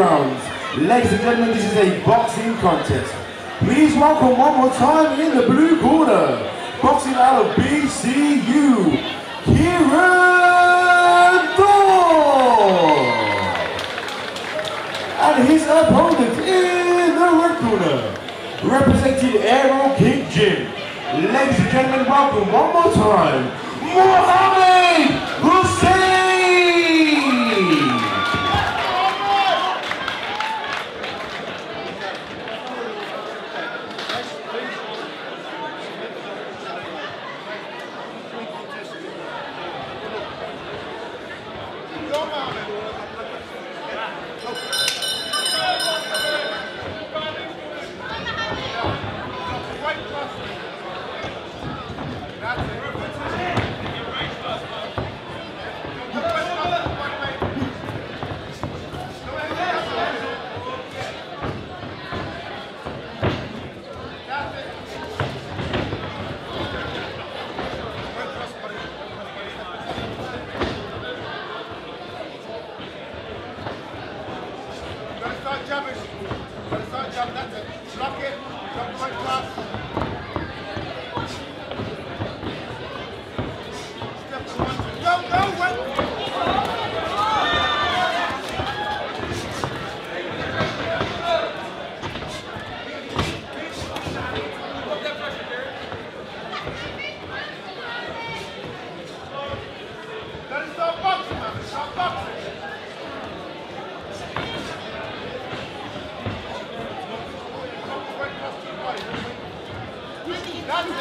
rounds. Ladies and gentlemen, this is a boxing contest. Please welcome one more time in the blue corner, boxing out of BCU, Kieran Thorpe. And his opponent in the red corner, representing Aero King Gym. Ladies and gentlemen, welcome one more time, Mohammed Gotta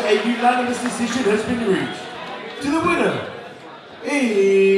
a unanimous decision has been reached. To the winner is